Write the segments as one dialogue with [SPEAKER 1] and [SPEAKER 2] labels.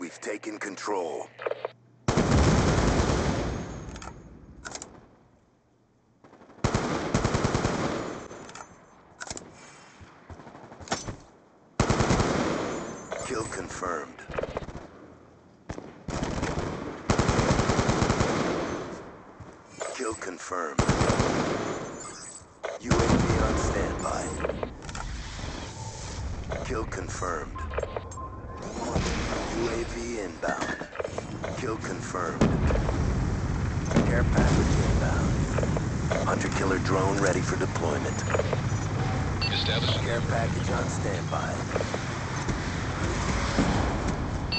[SPEAKER 1] We've taken control. Kill confirmed. Kill confirmed. UAV on standby. Kill confirmed. UAV inbound. Kill confirmed. Care package inbound. Hunter-killer drone ready for deployment.
[SPEAKER 2] Establishing
[SPEAKER 1] Care package on standby.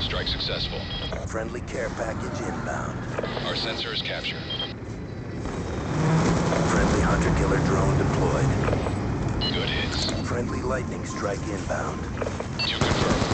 [SPEAKER 2] strike successful.
[SPEAKER 1] Friendly care package inbound.
[SPEAKER 2] Our sensor is captured.
[SPEAKER 1] Friendly hunter-killer drone deployed.
[SPEAKER 2] Good hits.
[SPEAKER 1] Friendly lightning strike inbound.
[SPEAKER 2] Two confirmed.